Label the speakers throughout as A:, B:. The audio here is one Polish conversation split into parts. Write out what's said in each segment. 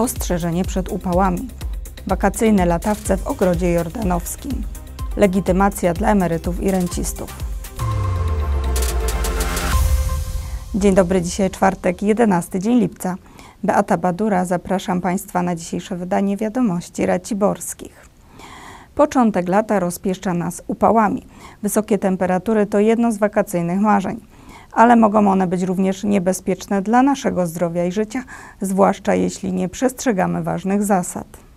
A: Ostrzeżenie przed upałami. Wakacyjne latawce w ogrodzie jordanowskim. Legitymacja dla emerytów i rencistów. Dzień dobry, dzisiaj czwartek, 11 dzień lipca. Beata Badura, zapraszam Państwa na dzisiejsze wydanie wiadomości raciborskich. Początek lata rozpieszcza nas upałami. Wysokie temperatury to jedno z wakacyjnych marzeń, ale mogą one być również niebezpieczne dla naszego zdrowia i życia, zwłaszcza jeśli nie przestrzegamy ważnych zasad.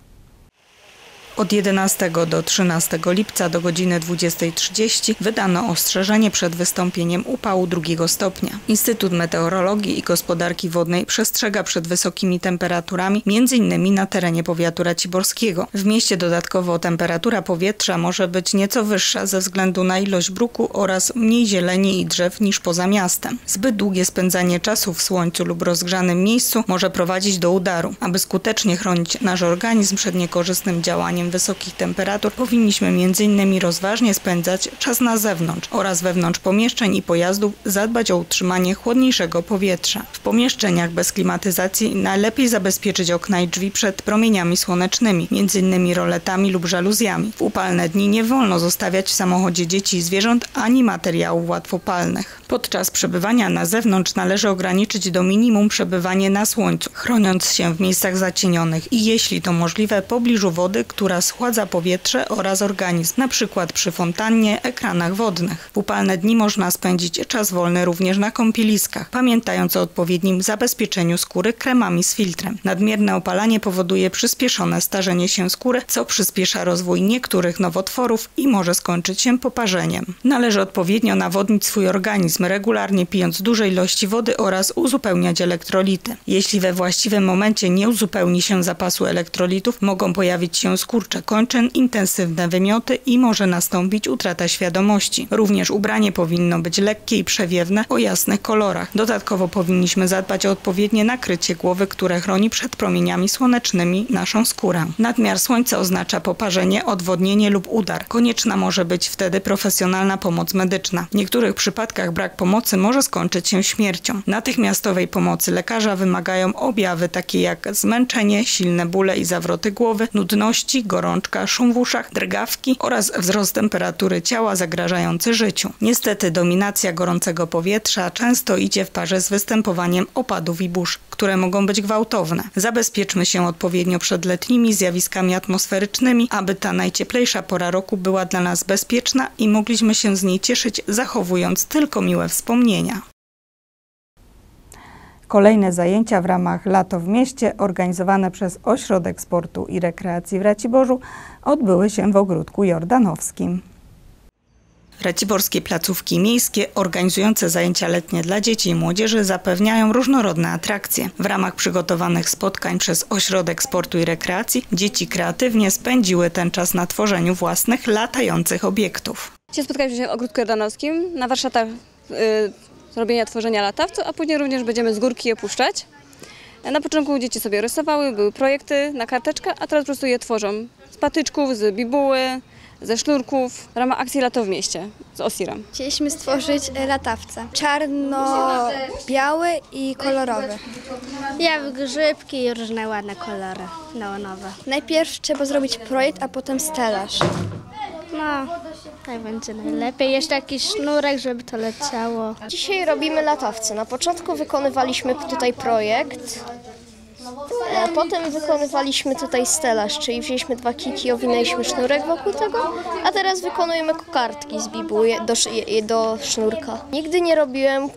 A: Od 11 do 13 lipca do godziny 20.30 wydano ostrzeżenie przed wystąpieniem upału drugiego stopnia. Instytut Meteorologii i Gospodarki Wodnej przestrzega przed wysokimi temperaturami, m.in. na terenie powiatu raciborskiego. W mieście dodatkowo temperatura powietrza może być nieco wyższa ze względu na ilość bruku oraz mniej zieleni i drzew niż poza miastem. Zbyt długie spędzanie czasu w słońcu lub rozgrzanym miejscu może prowadzić do udaru. Aby skutecznie chronić nasz organizm przed niekorzystnym działaniem wysokich temperatur powinniśmy m.in. rozważnie spędzać czas na zewnątrz oraz wewnątrz pomieszczeń i pojazdów zadbać o utrzymanie chłodniejszego powietrza. W pomieszczeniach bez klimatyzacji najlepiej zabezpieczyć okna i drzwi przed promieniami słonecznymi, m.in. roletami lub żaluzjami. W upalne dni nie wolno zostawiać w samochodzie dzieci i zwierząt ani materiałów łatwopalnych. Podczas przebywania na zewnątrz należy ograniczyć do minimum przebywanie na słońcu, chroniąc się w miejscach zacienionych i jeśli to możliwe w pobliżu wody, która która schładza powietrze oraz organizm, przykład przy fontannie, ekranach wodnych. W upalne dni można spędzić czas wolny również na kąpieliskach, pamiętając o odpowiednim zabezpieczeniu skóry kremami z filtrem. Nadmierne opalanie powoduje przyspieszone starzenie się skóry, co przyspiesza rozwój niektórych nowotworów i może skończyć się poparzeniem. Należy odpowiednio nawodnić swój organizm, regularnie pijąc duże ilości wody oraz uzupełniać elektrolity. Jeśli we właściwym momencie nie uzupełni się zapasu elektrolitów, mogą pojawić się skóry skurcze kończyn, intensywne wymioty i może nastąpić utrata świadomości. Również ubranie powinno być lekkie i przewiewne o jasnych kolorach. Dodatkowo powinniśmy zadbać o odpowiednie nakrycie głowy, które chroni przed promieniami słonecznymi naszą skórę. Nadmiar słońca oznacza poparzenie, odwodnienie lub udar. Konieczna może być wtedy profesjonalna pomoc medyczna. W niektórych przypadkach brak pomocy może skończyć się śmiercią. Natychmiastowej pomocy lekarza wymagają objawy takie jak zmęczenie, silne bóle i zawroty głowy, nudności, gorączka, szum w uszach, drgawki oraz wzrost temperatury ciała zagrażający życiu. Niestety dominacja gorącego powietrza często idzie w parze z występowaniem opadów i burz, które mogą być gwałtowne. Zabezpieczmy się odpowiednio przed letnimi zjawiskami atmosferycznymi, aby ta najcieplejsza pora roku była dla nas bezpieczna i mogliśmy się z niej cieszyć, zachowując tylko miłe wspomnienia. Kolejne zajęcia w ramach Lato w mieście organizowane przez Ośrodek Sportu i Rekreacji w Raciborzu odbyły się w Ogródku Jordanowskim. Raciborskie placówki miejskie organizujące zajęcia letnie dla dzieci i młodzieży zapewniają różnorodne atrakcje. W ramach przygotowanych spotkań przez Ośrodek Sportu i Rekreacji dzieci kreatywnie spędziły ten czas na tworzeniu własnych latających obiektów.
B: Dzisiaj spotkaliśmy się w Ogródku Jordanowskim na warsztatach y, robienia, tworzenia latawców, a później również będziemy z górki je puszczać. Na początku dzieci sobie rysowały, były projekty na karteczkę, a teraz po prostu je tworzą z patyczków, z bibuły, ze sznurków w ramach akcji Lato w mieście z Osirem.
C: Chcieliśmy stworzyć latawce. Czarno-biały i kolorowy.
D: Ja w grzybki i różne ładne kolory neonowe.
C: Najpierw trzeba zrobić projekt, a potem stelaż.
D: Tak będzie najlepiej. Jeszcze jakiś sznurek, żeby to leciało.
C: Dzisiaj robimy latawce. Na początku wykonywaliśmy tutaj projekt. E, potem wykonywaliśmy tutaj stelaż, czyli wzięliśmy dwa kiki, owinęliśmy sznurek wokół tego, a teraz wykonujemy kokardki z bibuły do, do sznurka. Nigdy nie robiłem,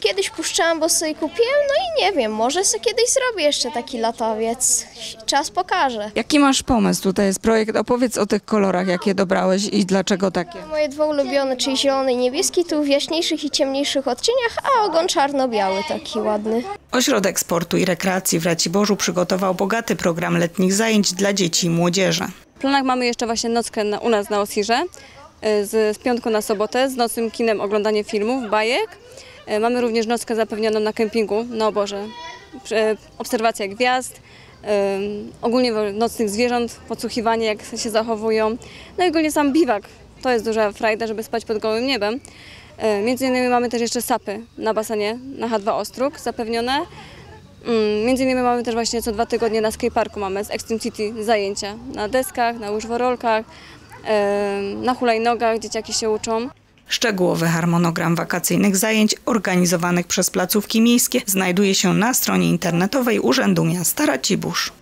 C: kiedyś puszczałam, bo sobie kupiłem, no i nie wiem, może sobie kiedyś zrobię jeszcze taki latawiec. Czas pokaże.
A: Jaki masz pomysł? Tutaj jest projekt, opowiedz o tych kolorach, jakie dobrałeś i dlaczego takie.
C: Moje dwa ulubione, czyli zielony i niebieski, tu w jaśniejszych i ciemniejszych odcieniach, a ogon czarno-biały taki ładny.
A: Ośrodek Sportu i Rekreacji w Raciborzu przygotował bogaty program letnich zajęć dla dzieci i młodzieży.
B: W planach mamy jeszcze właśnie nockę na, u nas na Osirze, y, z, z piątku na sobotę, z nocnym kinem oglądanie filmów, bajek. Y, mamy również nockę zapewnioną na kempingu na oborze. Obserwacja gwiazd, ogólnie nocnych zwierząt, podsłuchiwanie jak się zachowują. No i ogólnie sam biwak. To jest duża frajda, żeby spać pod gołym niebem. Między innymi mamy też jeszcze sapy na basenie na H2 Ostróg zapewnione. Mm, Między innymi mamy też właśnie co dwa tygodnie na skateparku mamy z Extreme City zajęcia na deskach, na łyżworolkach, na hulajnogach, dzieciaki się uczą.
A: Szczegółowy harmonogram wakacyjnych zajęć organizowanych przez placówki miejskie znajduje się na stronie internetowej Urzędu Miasta Racibórz.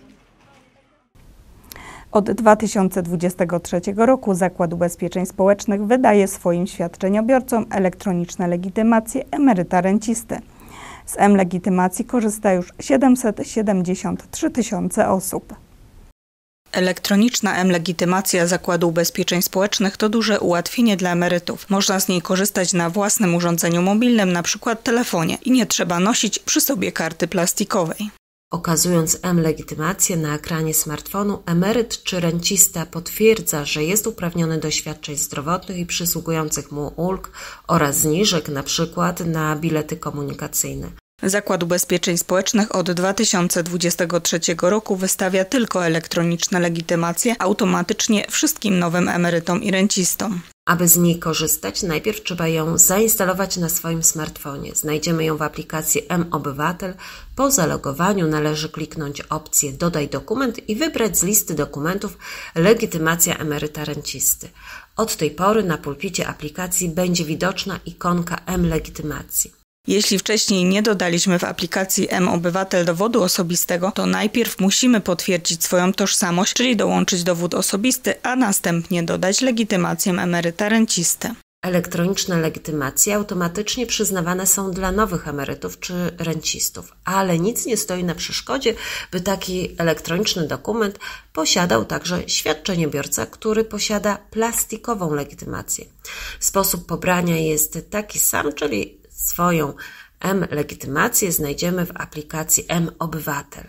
A: Od 2023 roku Zakład Ubezpieczeń Społecznych wydaje swoim świadczeniobiorcom elektroniczne legitymacje emeryta rencisty. Z M-legitymacji korzysta już 773 tysiące osób. Elektroniczna M-legitymacja Zakładu Ubezpieczeń Społecznych to duże ułatwienie dla emerytów. Można z niej korzystać na własnym urządzeniu mobilnym, na przykład telefonie i nie trzeba nosić przy sobie karty plastikowej.
E: Okazując M-legitymację na ekranie smartfonu, emeryt czy rencista potwierdza, że jest uprawniony do świadczeń zdrowotnych i przysługujących mu ulg oraz zniżek, np. na bilety komunikacyjne.
A: Zakład Ubezpieczeń Społecznych od 2023 roku wystawia tylko elektroniczne legitymacje automatycznie wszystkim nowym emerytom i rencistom.
E: Aby z niej korzystać, najpierw trzeba ją zainstalować na swoim smartfonie. Znajdziemy ją w aplikacji M-Obywatel. Po zalogowaniu należy kliknąć opcję Dodaj dokument i wybrać z listy dokumentów legitymacja emeryta rencisty. Od tej pory na pulpicie aplikacji będzie widoczna ikonka M-legitymacji.
A: Jeśli wcześniej nie dodaliśmy w aplikacji M-Obywatel dowodu osobistego, to najpierw musimy potwierdzić swoją tożsamość, czyli dołączyć dowód osobisty, a następnie dodać legitymację emeryta rencisty.
E: Elektroniczne legitymacje automatycznie przyznawane są dla nowych emerytów czy rencistów, ale nic nie stoi na przeszkodzie, by taki elektroniczny dokument posiadał także świadczeniobiorca, który posiada plastikową legitymację. Sposób pobrania jest taki sam, czyli swoją M-legitymację znajdziemy w aplikacji M-Obywatel.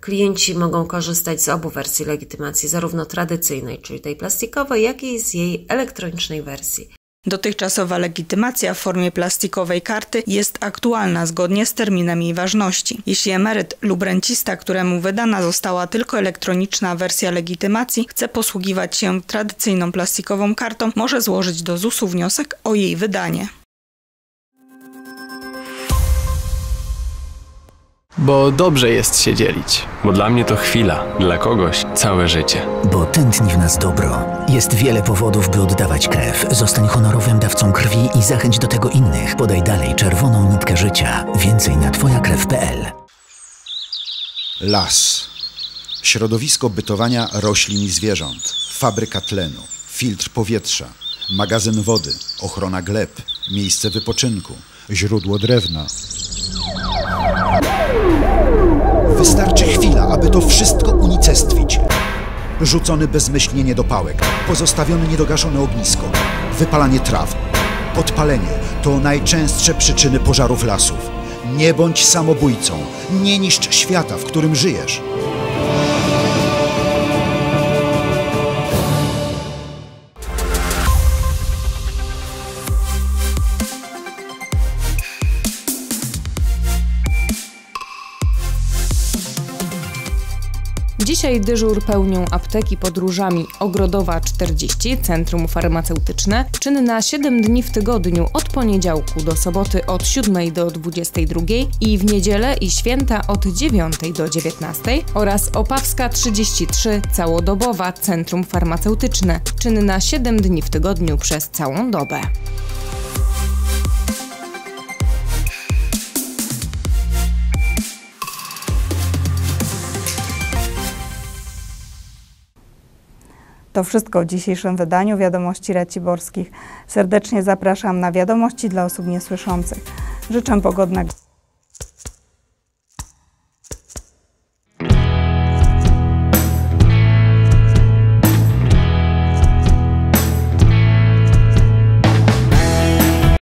E: Klienci mogą korzystać z obu wersji legitymacji, zarówno tradycyjnej, czyli tej plastikowej, jak i z jej elektronicznej wersji.
A: Dotychczasowa legitymacja w formie plastikowej karty jest aktualna zgodnie z terminem jej ważności. Jeśli emeryt lub rencista, któremu wydana została tylko elektroniczna wersja legitymacji, chce posługiwać się tradycyjną plastikową kartą, może złożyć do ZUS-u wniosek o jej wydanie.
F: Bo dobrze jest się dzielić.
G: Bo dla mnie to chwila, dla kogoś całe życie.
H: Bo tętni w nas dobro. Jest wiele powodów, by oddawać krew. Zostań honorowym dawcą krwi i zachęć do tego innych. Podaj dalej czerwoną nitkę życia. Więcej na twojakrew.pl
I: Las. Środowisko bytowania roślin i zwierząt. Fabryka tlenu. Filtr powietrza. Magazyn wody. Ochrona gleb. Miejsce wypoczynku. Źródło drewna. Wystarczy chwila, aby to wszystko unicestwić. Rzucony bezmyślnie niedopałek, pozostawione niedogaszone ognisko, wypalanie traw, podpalenie to najczęstsze przyczyny pożarów lasów. Nie bądź samobójcą, nie niszcz świata, w którym żyjesz.
J: Dzisiaj dyżur pełnią apteki pod różami Ogrodowa 40, Centrum Farmaceutyczne, czynna 7 dni w tygodniu od poniedziałku do soboty od 7 do 22 i w niedzielę i święta od 9 do 19 oraz Opawska 33, całodobowa Centrum Farmaceutyczne, czynna 7 dni w tygodniu przez całą dobę.
A: To wszystko w dzisiejszym wydaniu Wiadomości Raciborskich. Serdecznie zapraszam na Wiadomości dla osób niesłyszących. Życzę pogodnego